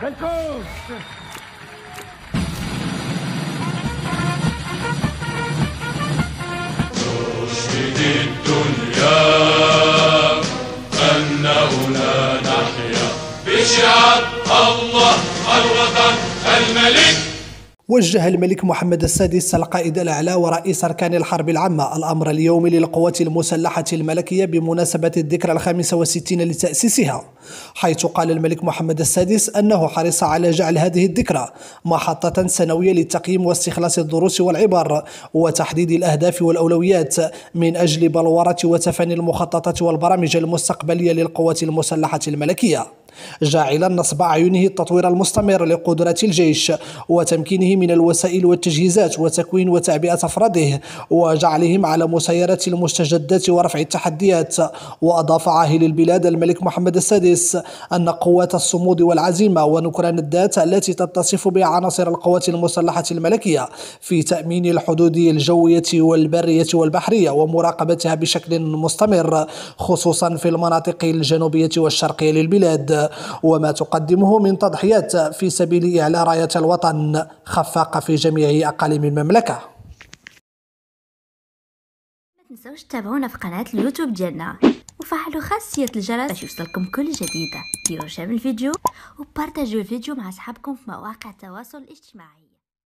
تشهد الدنيا أنه لا نحيا. بشعب الله الوطن الملك وجه الملك محمد السادس القائد الأعلى ورئيس أركان الحرب العامة الأمر اليومي للقوات المسلحة الملكية بمناسبة الذكرى الخامسة والستين لتأسيسها حيث قال الملك محمد السادس أنه حرص على جعل هذه الذكرى محطة سنوية للتقييم واستخلاص الدروس والعبر وتحديد الأهداف والأولويات من أجل بلورة وتفني المخططات والبرامج المستقبلية للقوات المسلحة الملكية. جاعلا نصب أعينه التطوير المستمر لقدرات الجيش وتمكينه من الوسائل والتجهيزات وتكوين وتعبئة أفراده وجعلهم على مسيرة المستجدات ورفع التحديات. وأضاف عاهل البلاد الملك محمد السادس أن قوات الصمود والعزيمة ونكران الذات التي تتصف بها عناصر القوات المسلحة الملكية في تأمين الحدود الجوية والبرية والبحرية ومراقبتها بشكل مستمر خصوصا في المناطق الجنوبية والشرقية للبلاد. وما تقدمه من تضحيات في سبيل إعلاء راية الوطن خفاق في جميع أقاليم المملكة. ما تنسوش تتابعونا في قناة اليوتيوب ديالنا وفعلوا خاصية الجرس باش يوصلكم كل جديد. ديروا شير الفيديو وبارتاجوا الفيديو مع أصحابكم في مواقع التواصل الاجتماعي.